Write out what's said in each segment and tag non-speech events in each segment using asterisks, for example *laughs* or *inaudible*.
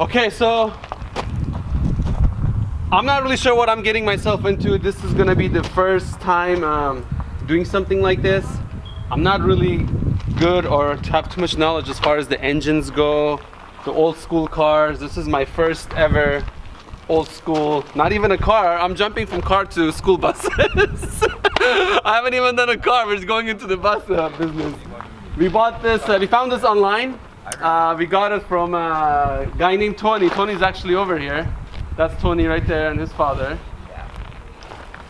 Okay, so I'm not really sure what I'm getting myself into. This is gonna be the first time um, doing something like this. I'm not really good or have too much knowledge as far as the engines go, the old school cars. This is my first ever old school, not even a car. I'm jumping from car to school buses. *laughs* I haven't even done a car, we're just going into the bus uh, business. We bought this, uh, we found this online. Uh, we got it from a guy named Tony. Tony's actually over here. That's Tony right there and his father.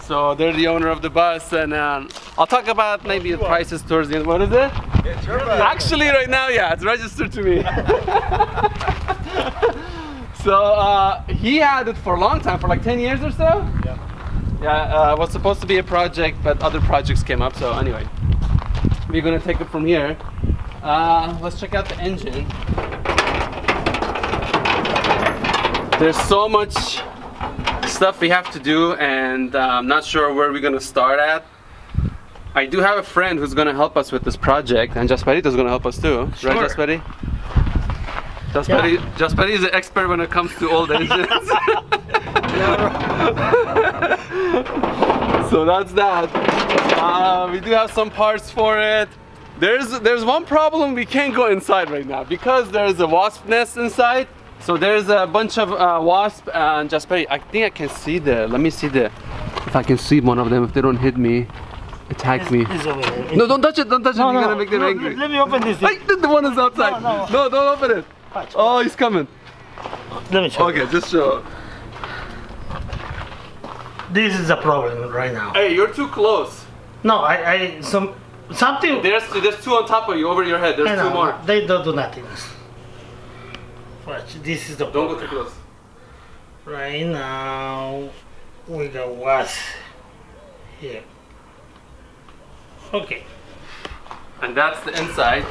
So they're the owner of the bus and um, I'll talk about maybe the prices towards the end. What is it? It's your bus. Actually right now, yeah, it's registered to me. *laughs* so uh, he had it for a long time, for like 10 years or so. Yeah. Yeah, uh, was supposed to be a project, but other projects came up. So anyway, we're gonna take it from here. Uh, let's check out the engine. There's so much stuff we have to do, and uh, I'm not sure where we're gonna start at. I do have a friend who's gonna help us with this project, and Jasperito's gonna help us too. Sure. Right, Jasperi? Jasperi, Jasperi is an expert when it comes to old *laughs* engines. *laughs* so that's that. Uh, we do have some parts for it. There's there's one problem we can't go inside right now because there's a wasp nest inside. So there's a bunch of uh, wasp and Jasperi. I think I can see the. Let me see the. If I can see one of them, if they don't hit me, attack me. It's over there. No, don't touch it. Don't touch No, it. You're no, gonna make them no, angry. Let me open this. Hey, the, the one is outside. No, No, don't open it. Watch. Oh, he's coming. Let me show. Okay, just show. This is a problem right now. Hey, you're too close. No, I, I some something. There's there's two on top of you, over your head. There's two more. They don't do nothing. Watch. This is the Don't go too close. Right now, we got what here. Okay. And that's the inside.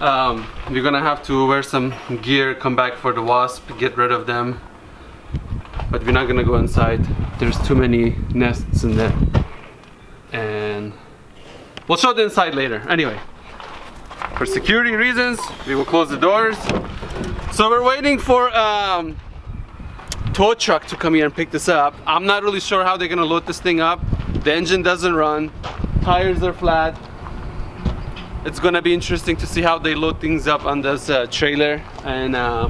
Um, we're gonna have to wear some gear, come back for the wasp, get rid of them. But we're not gonna go inside. There's too many nests in there. We'll show the inside later. Anyway, for security reasons, we will close the doors. So we're waiting for um, tow truck to come here and pick this up. I'm not really sure how they're gonna load this thing up. The engine doesn't run, tires are flat. It's gonna be interesting to see how they load things up on this uh, trailer. And uh,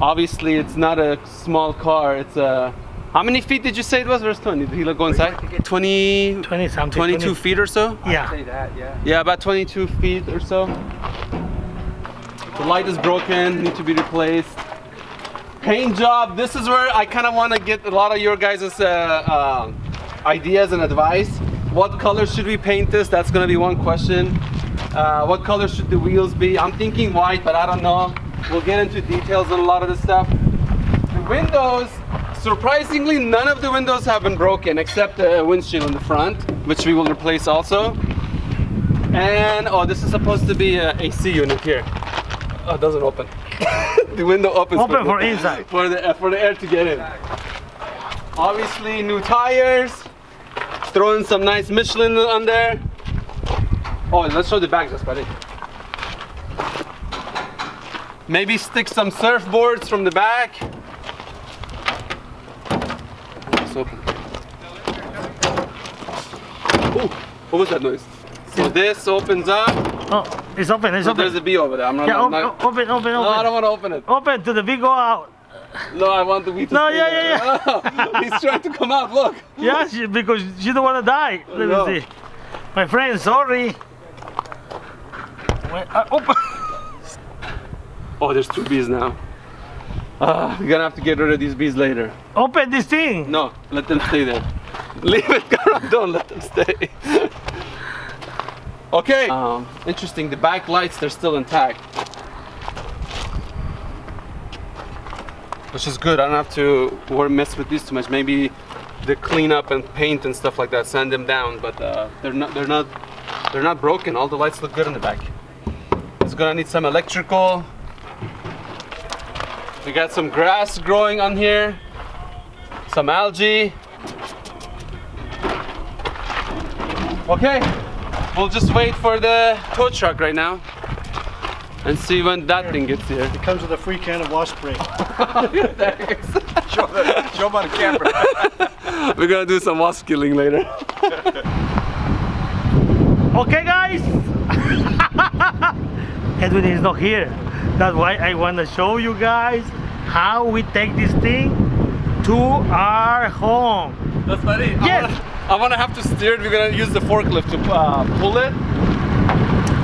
obviously, it's not a small car. It's a how many feet did you say it was? Where's Tony? Did he go inside? 20, 20 something. 22 feet or so? Yeah. that, yeah. Yeah, about 22 feet or so. The light is broken, need to be replaced. Paint job, this is where I kind of want to get a lot of your guys' uh, uh, ideas and advice. What color should we paint this? That's gonna be one question. Uh, what color should the wheels be? I'm thinking white, but I don't know. We'll get into details on a lot of this stuff. The windows, surprisingly, none of the windows have been broken except the windshield in the front, which we will replace also. And oh, this is supposed to be a AC unit here. Oh, it doesn't open. *laughs* the window opens. Open for the, inside. *laughs* For the uh, for the air to get in. Obviously, new tires. Throw in some nice Michelin on there. Oh, let's show the back just buddy. Maybe stick some surfboards from the back. It's open. Ooh, what was that noise? So this opens up. Oh, it's open. It's So open. there's a bee over there. I'm not. yeah, I'm not- open, open, open. no, I don't want to open it. Open to the big go out. No, I want the bee to No, stay yeah, there. yeah, *laughs* He's trying to come out. Look. Yeah, she, because she don't want to die. Let No. me see. My friend, sorry. Wait, uh, open. Oh, there's two bees now. Ah, we're gonna have to get rid of these bees later. Open this thing. No, let them stay there. Leave it, *laughs* Karan, don't let them stay. okay. Um, interesting, the back lights, they're still intact. Which is good, I don't have to worry, mess with these too much. Maybe the cleanup and paint and stuff like that, sand them down, but uh, they're not, they're not, they're not broken. All the lights look good in the back. It's gonna need some electrical. We got some grass growing on here, some algae. Okay, we'll just wait for the tow truck right now. and see when that thing gets here. It comes with a free can of wash spray. Show, the, show 'em on the camera. *laughs* We're gonna do some wasp killing later. *laughs* Okay, guys. *laughs* Edwin is not here. That's why I want to show you guys how we take this thing to our home. That's funny. Yes. I'm gonna have to steer it. We're gonna use the forklift to uh, pull it.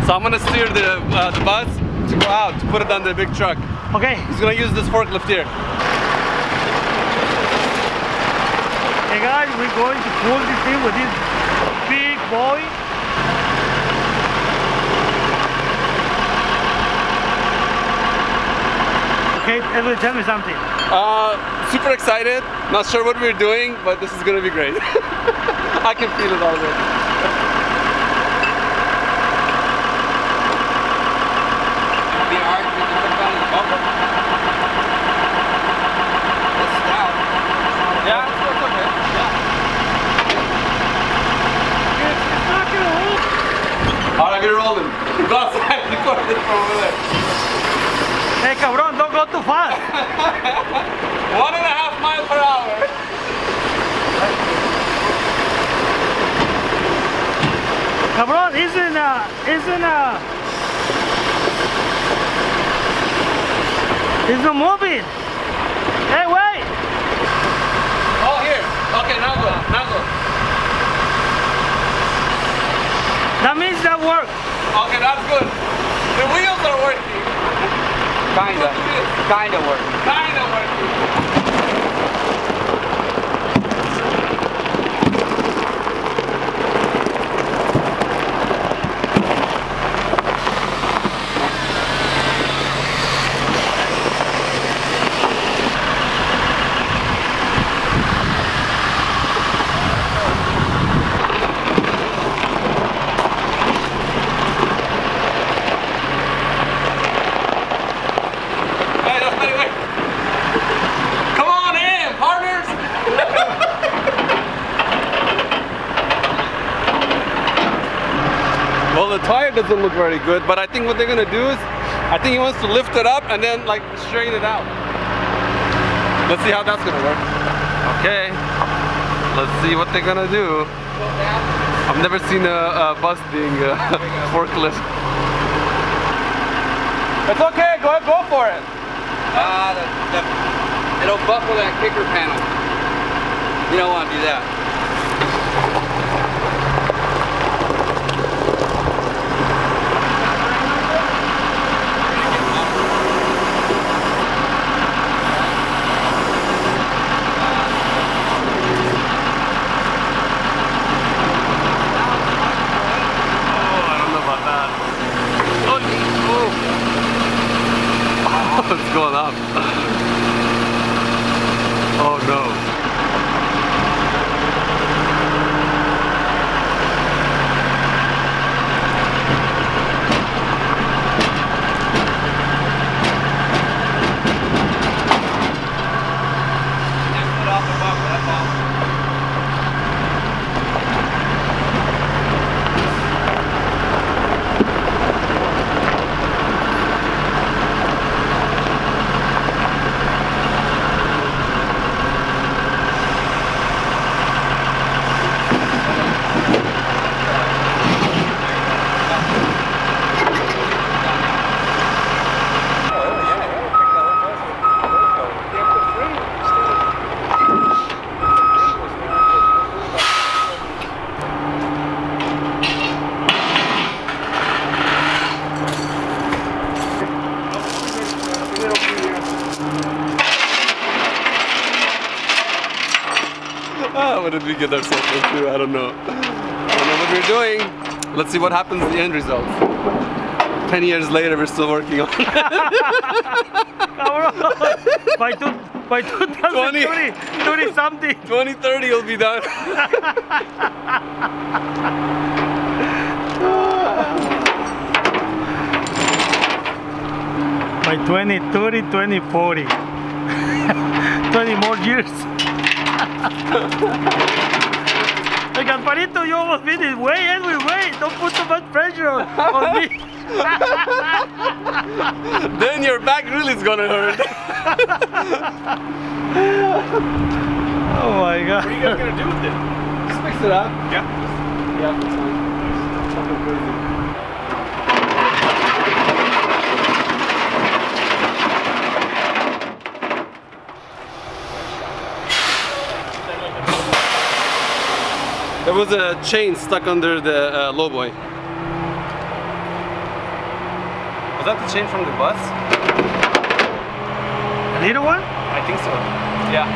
So I'm gonna steer the uh, the bus to go out to put it on the big truck. Okay. He's gonna use this forklift here. Hey guys, we're going to pull this thing with this big boy. Okay, Edwin, tell me something. Uh, super excited. Not sure what we're doing, but this is gonna be great. *laughs* I can feel it already. It'll be hard to put it on the bumper. It's stout. Yeah, it's okay. It's not gonna hold. All right. Go outside. Record it from over there. Hey, cabron, don't go too fast. One and a half mile per hour. Cabron, isn't uh, isn't uh, it's not moving. Hey, wait. Oh, here. Okay, now go. Now go. That means that works. Okay, that's good. The wheels are working. Kinda. Kinda work. Kind of working. Hey, that's not wait. Come on in, partners. well, the tire doesn't look very good, but I think what they're gonna do is, I think he wants to lift it up and then like straighten it out. Let's see how that's gonna work. Okay, let's see what they're gonna do. I've never seen a, a bus being uh, *laughs* forklift. It's okay, go ahead, go for it. Uh, the, the, it'll buckle that kicker panel. You don't want to do that. Oh, I don't know about that. Oh, *laughs* it's going up. Oh no. Just put off the buckle, that's all. Ah, *laughs* what did we get ourselves into? I don't know. I don't know what we're doing. Let's see what happens in the end result. Ten years later, we're still working on it. By two, by 2020, 20 something. 2030 will be done. By 2030, 2040. *laughs* 20 more years. *laughs* Hey, Gasparito, you almost finished. Wait, Edwin, wait. Don't put too much pressure on, on me. *laughs* then your back really is gonna hurt. *laughs* oh my god. What are you guys gonna do with it? Just fix it up. Yeah. Yeah, that's fine. Something crazy. There was a chain stuck under the uh, lowboy. Was that the chain from the bus? A Little one? I think so. Yeah.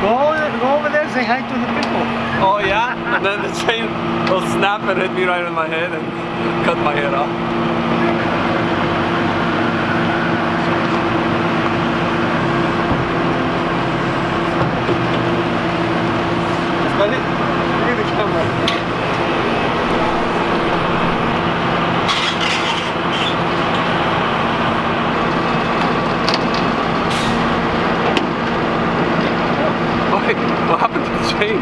Go, go over there, say hi to the people. Oh yeah? *laughs* and then the chain will snap and hit me right in my head and cut my head off. Buddy, look at the camera. Wait, what happened to the chain?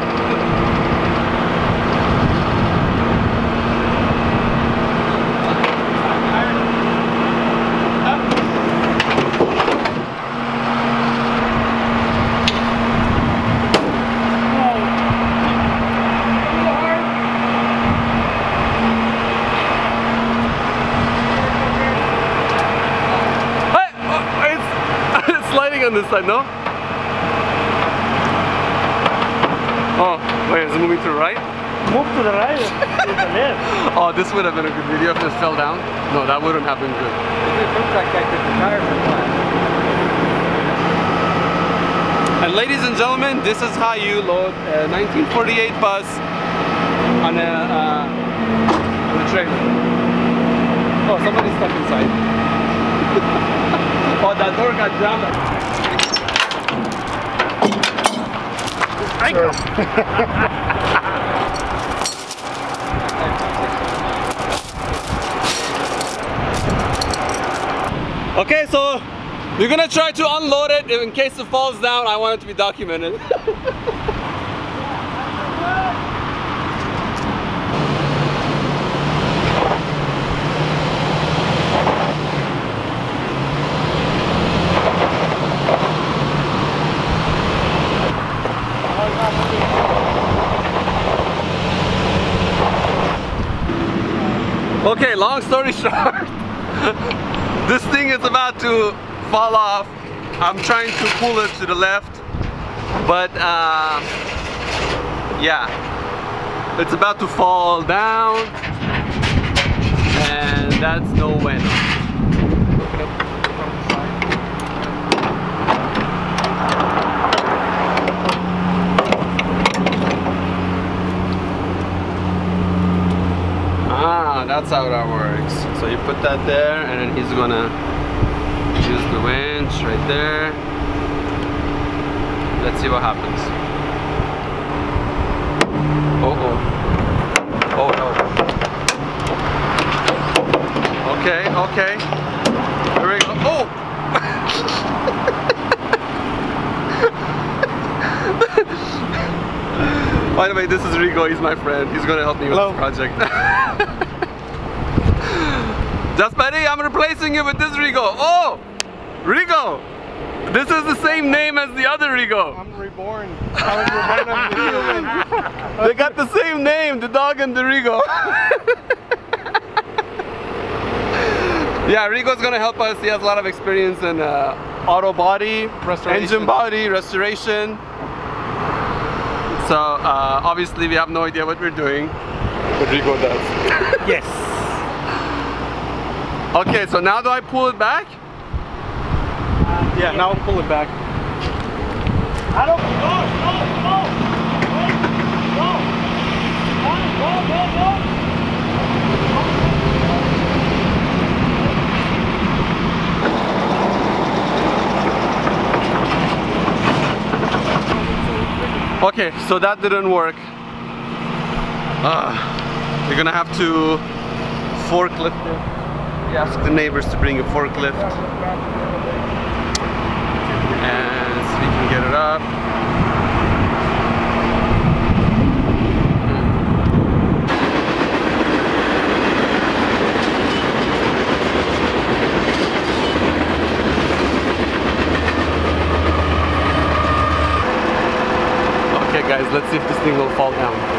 Hey, oh, it's, it's sliding on this side, no? Oh, wait, is it moving to the right? Move to the right, to the *laughs* left. Oh, this would have been a good video if this fell down. No, that wouldn't have been good. It looks like I took the tire from flat. And ladies and gentlemen, this is how you load a 1948 bus on a, uh, on a train. Oh, somebody's stuck inside. *laughs* oh, that door got jammed. Okay, so we're gonna try to unload it in case it falls down. I want it to be documented. *laughs* Okay, long story this *laughs* thing is about to fall off. I'm trying to pull it to the left, but uh, yeah, it's about to fall down, and that's no bueno. Ah, that's how that works. So you put that there and then he's gonna use the winch right there. Let's see what happens. Oh oh. Oh no. Okay, okay. Here we go. Oh! *laughs* By the way, this is Rigo, he's my friend. He's gonna help me with Hello. this project. *laughs* Just buddy, I'm replacing you with this Rigo. Oh! Rigo! This is the same name as the other Rigo. I'm reborn. I was reborn as a human. *laughs* They got the same name, the dog and the Rigo. *laughs* yeah, Rigo's gonna help us. He has a lot of experience in uh, auto body, Restoration. engine body, restoration. So uh, obviously we have no idea what we're doing, but Rigo does. Yes. Okay, so now do I pull it back? Yeah, now pull it back. I don't. Go, go, go. Go. Go, go, go, go. Okay, so that didn't work. Uh, we're gonna have to forklift it. Ask the neighbors to bring a forklift. And so we can get it up. Hmm. Okay guys, let's see if this thing will fall down.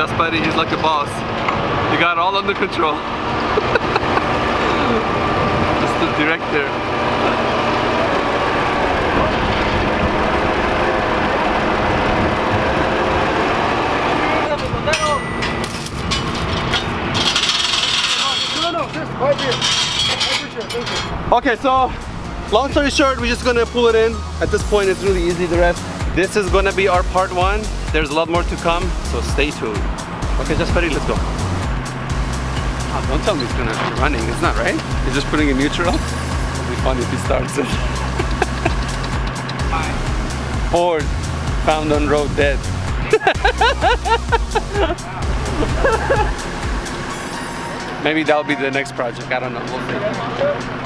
Just Buddy, he's like a boss. He got all under control. *laughs* Just the director. You. Okay, so long story short, we're just gonna pull it in. At this point, it's really easy. The rest. This is gonna be our part one. There's a lot more to come, so stay tuned. Okay, just ready. Let's go. Oh, don't tell me he's gonna be running. It's not right. He's just putting in neutral. It'll be fun if he starts *laughs* it. Ford found on road dead. *laughs* Maybe that'll be the next project. I don't know. We'll.